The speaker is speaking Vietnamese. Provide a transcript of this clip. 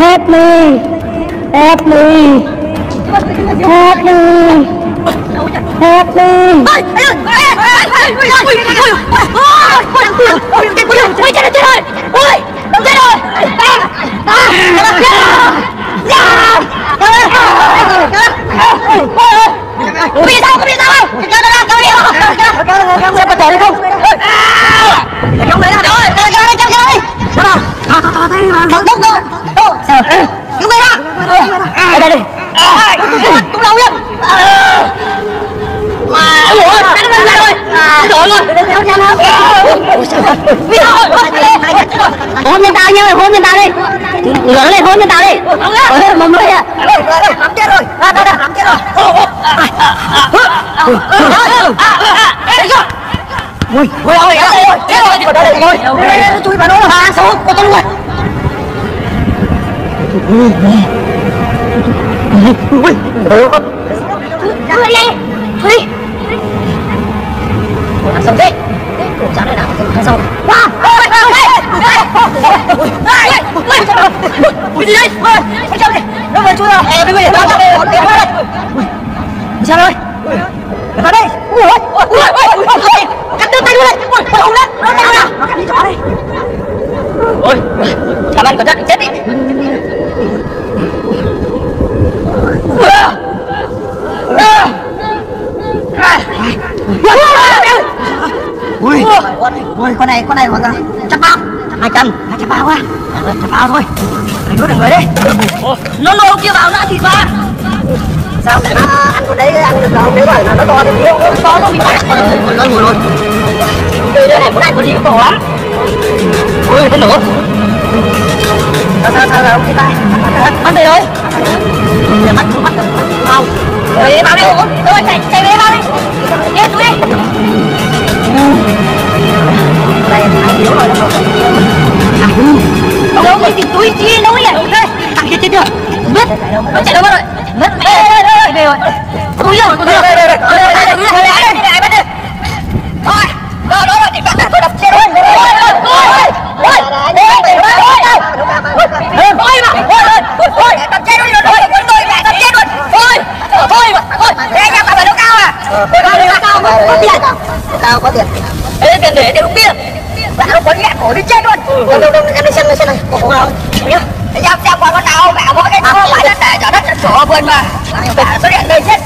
Help me! Help me! Help me! Help me! Sao có thể không? Không thể nào rồi, rồi, rồi, cho rồi. Sao nào? Thò, thò, thò, thấy mà. Thò, đúng, đúng. Đúng. Sao? Cứu người ra. Đây đi. Cũng lâu lắm. Mà, ủa, đánh lên ra rồi. Trời ơi. Không nhanh không? Hôn nhân tao nha, hôn nhân tao đi. Ngửa lên hôn nhân tao đi. Mầm nuôi à. Hắm chết rồi. À, đây, đây, hắm chết rồi. Ui, ui, ôi, ôi, ôi, chết rồi, chết rồi, chết rồi. Chui vào đó là hạ xuống, có tôi rồi. Ui, ui, ui, đi, đi. Làm xong đi. Chán nào, làm xong. Wow, ôi, ôi, ôi, ôi, ôi, đi đây, ôi, ui, sao đây, đâu rồi chui rồi, em đi, đâu rồi, em đi, ui, sao rồi, vào đây, ui, ui, ui, ui, ui, cắt đứt tay luôn đấy, ui, ui, ui, nó tay nào, nó cắt đi chỗ đây. Ôi, làm ăn còn chắc chết đi. Ui, ui, con này, con này khoảng trăm bao, hai trăm, hai trăm bao quá, trăm bao thôi, đừng nuốt được người đấy. Nó lôi kia vào nó thịt ba. Sao lại nó ăn con đấy ăn được đâu, nếu là nó to thì nhiều, nó to nó bị bạc. Ôi, nó ngồi rồi. Đây đây này, con này có gì cũng to lắm. Ui, thế lửa. Sao sao sao sao, cái tay, bắt đây rồi. Để bắt, bắt, bao. đấy bao đi, rồi, chạy, chạy đâu phải tìm túi chi đâu vậy? Thằng kia chết chưa? Biết. Nó chạy đâu mất rồi? Mất. Ê, ê, ê, đây rồi. Túi rồi, túi rồi. Đây, đây, đây. Thôi. Đó, đó, tìm bắt tôi đập rồi. Rồi, rồi. Rồi. À? Nó cao mà. Có tiền. Cao có tiền. Ê, tiền để để không biết. Bạn nó quấn nhẹ cổ đi chết luôn. Đâu, đâu, đâu, em đi xem, đi xem này. Cổ nào? Nhá. Giao giao qua con nào mẹ mỗi cái phải đất để cho đất sổ vườn mà. Mẹ xuất hiện đây chết.